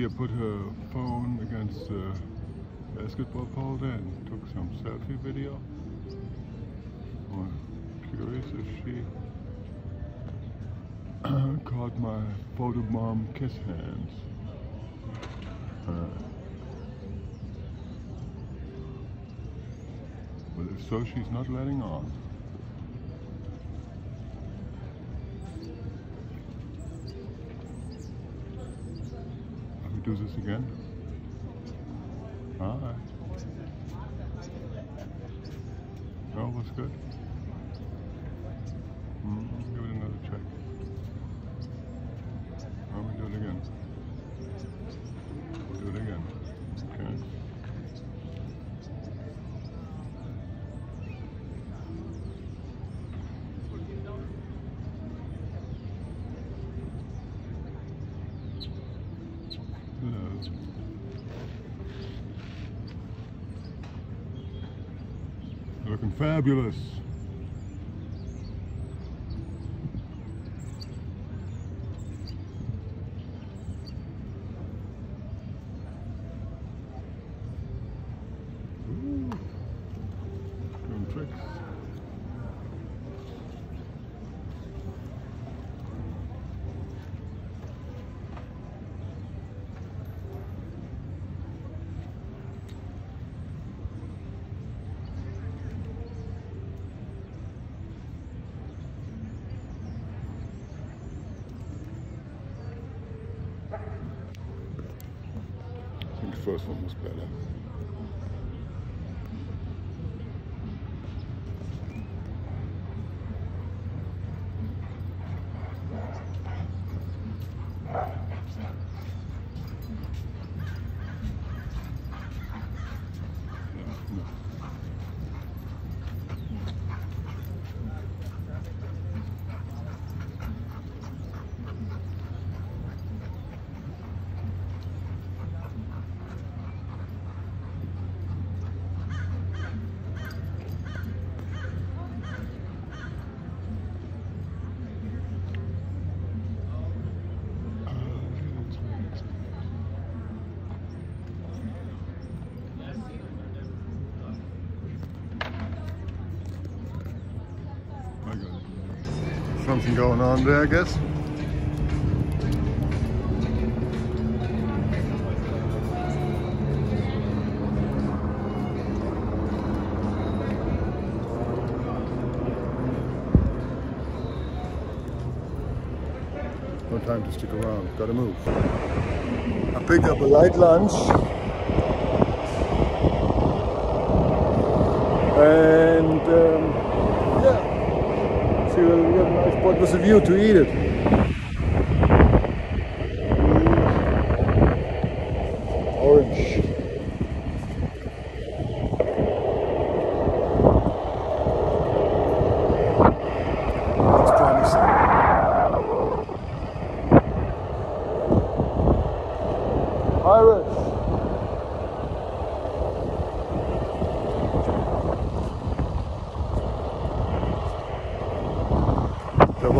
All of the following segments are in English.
here put her phone against the basketball pole and took some selfie video. I'm curious if she caught my photo bomb kiss hands. Uh, but if so, she's not letting on. Do this again. All right. Oh, that's good. Mm, give it another check. Let me do it again. Do it again. Okay. Hello. Looking fabulous. Ooh. Doing tricks. I think the first one was better. Yeah, no. I got it. Something going on there, I guess. No time to stick around. Gotta move. I picked up a light lunch. And spot with a view to eat it.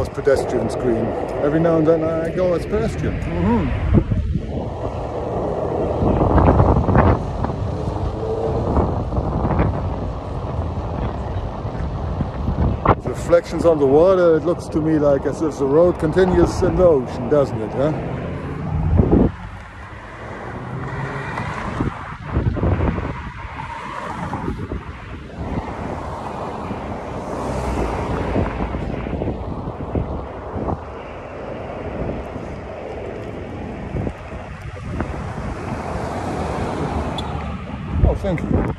Was pedestrian screen. Every now and then I go as pedestrian. hmm Reflections on the water, it looks to me like as if the road continues in the ocean, doesn't it, huh? Thank you.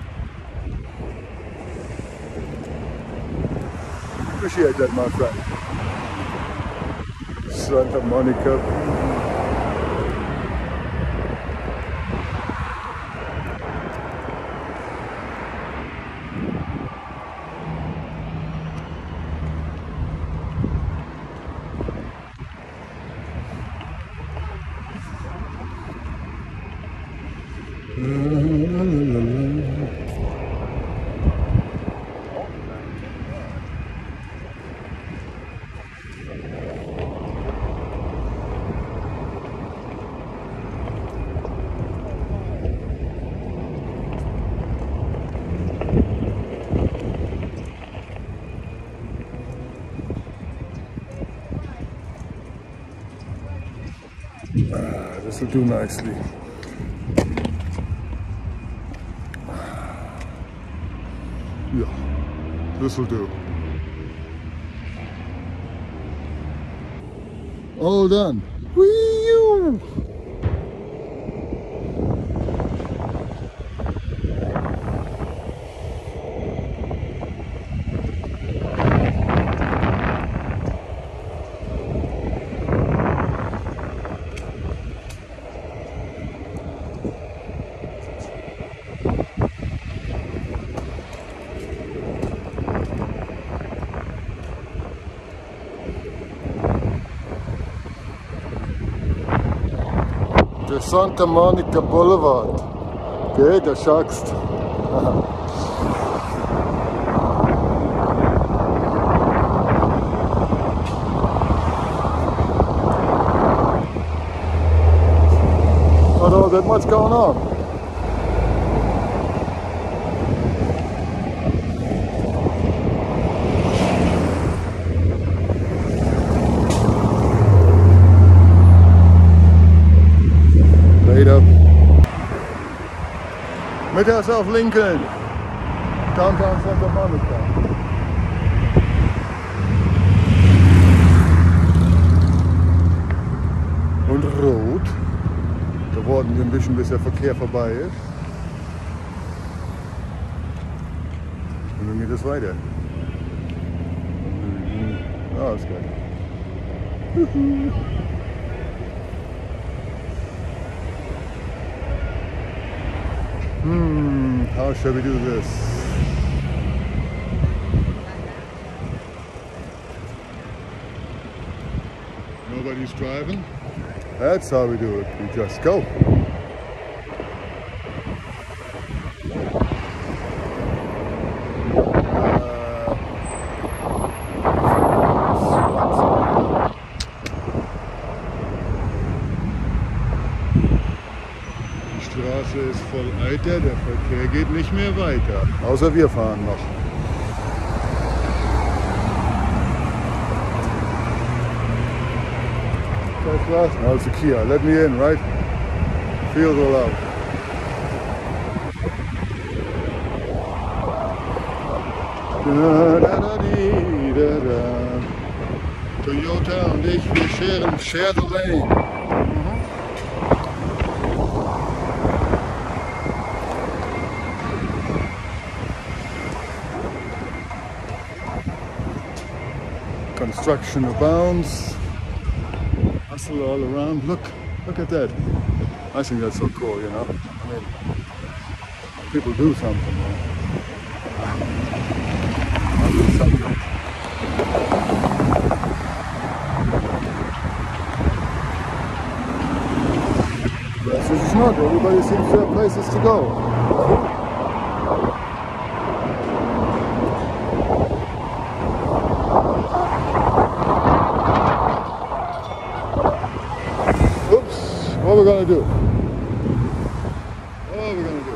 Appreciate that, my friend. Santa Monica. Ah, this will do nicely. Yeah, this will do. All done. Whee! Der Santa Monica Boulevard. Okay, da schaust. Not all that much going on. Mittags auf Lincoln. Downtown Santa Monica. Und rot. Da warten wir ein bisschen, bis der Verkehr vorbei ist. Und dann geht es weiter. Ah, ist geil. Hmm, how shall we do this? Nobody's driving? That's how we do it. We just go. Alter, der Verkehr geht nicht mehr weiter. Außer wir fahren noch. That's last. Now it's a Kia. Let me in, right? Feels allowed. Da, da, da, dee, da, da. Toyota und ich, wir sharen share the lane. Construction abounds. Hustle all around. Look, look at that. I think that's so cool, you know. I mean, people do something. Man. Do something. Yes, is not. Everybody seems to have places to go. We're gonna do? What are we gonna do?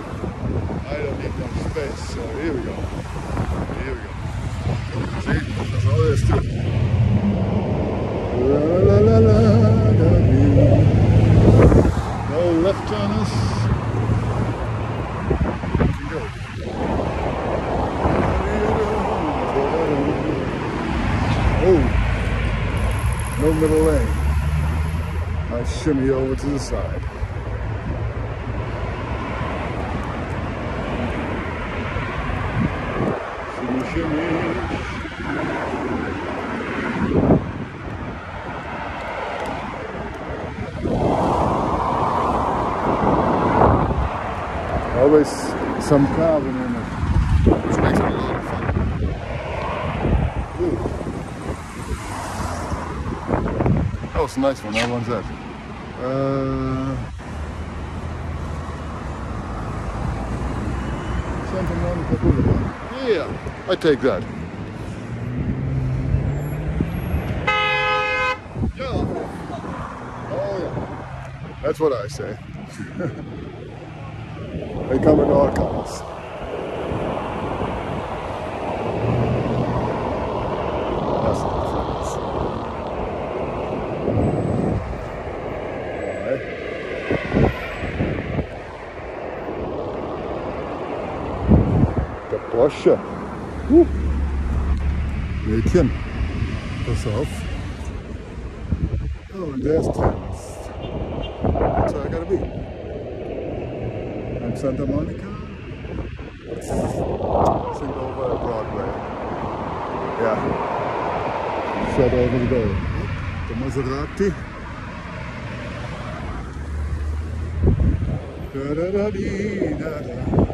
I don't need no space, so here we go. Here we go. See, that's all there is to it. La la la la da dee. No left turners. Go. Oh, no middle lane. I shimmy over to the side. Shimmy, shimmy. Always some carbon in it. Which makes it a lot of fun. Ooh. That was a nice one. How one's that? Santa Monica Boulevard. Yeah, I take that. Yeah. Oh yeah. That's what I say. they come in all colors. That's not friends. Alright. Porsche. Uh. Mädchen, pass auf. Oh, and there's Thames. That's where I gotta be. And Santa Monica. It's over Broadway. Yeah. Shut over the door. The Maserati. Da da da dee da da.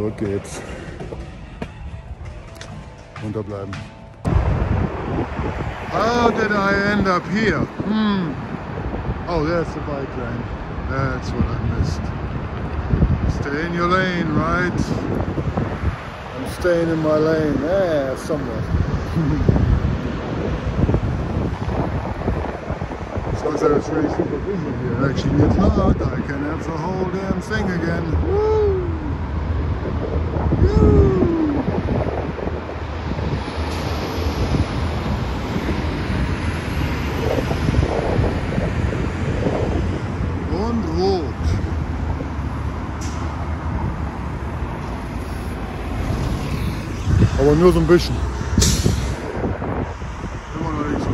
So geht's. Unterbleiben. How did I end up here? Hmm. Oh, there's the bike lane. That's what I missed. Stay in your lane, right? I'm staying in my lane. Yeah, somewhat. so it's really super busy here. Actually, it's not. I can have the whole damn thing again. Woo! Woo! Aber nur so ein bisschen. Immer noch nicht so.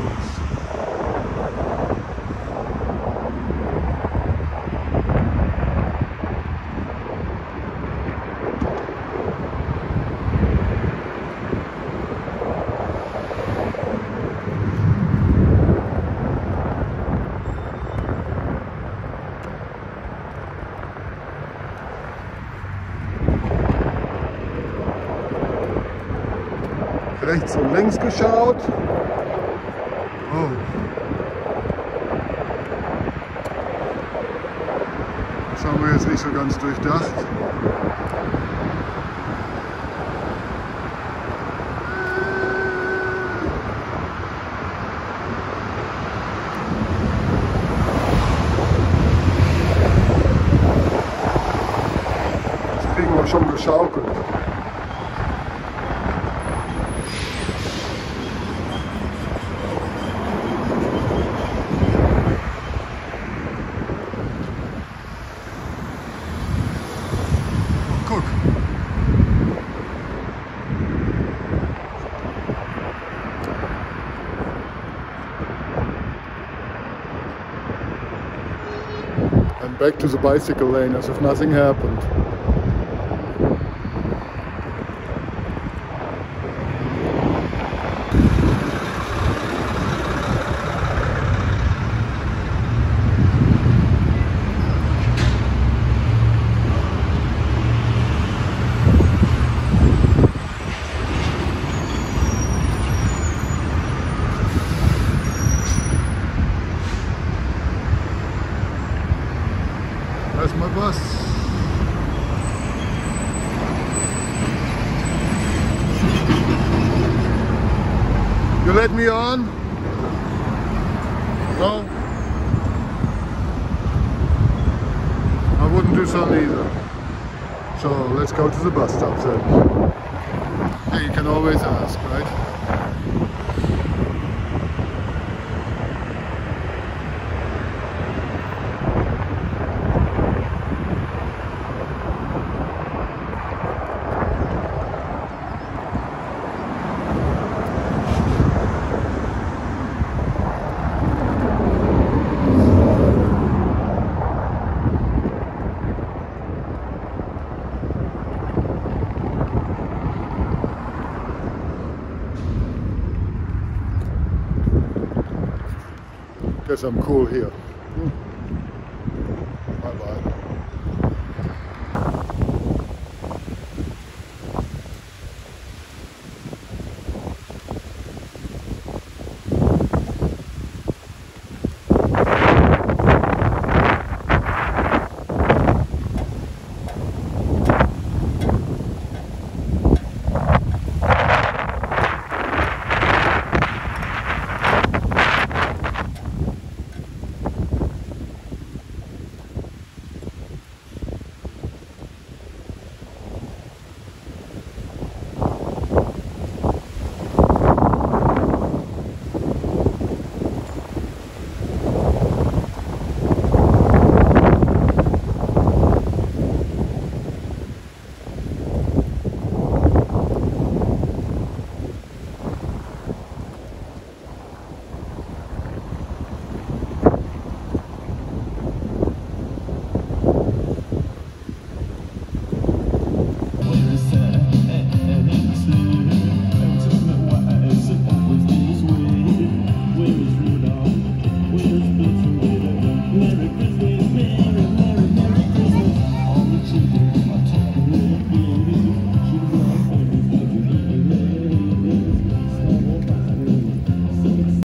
rechts und links geschaut. Oh. Das haben wir jetzt nicht so ganz durchdacht. Das kriegen wir schon geschaukelt. Back to the bicycle lane as if nothing happened. That's my bus. You let me on? No? I wouldn't do so either. So let's go to the bus stop then. Hey, you can always ask, right? Guess I'm cool here.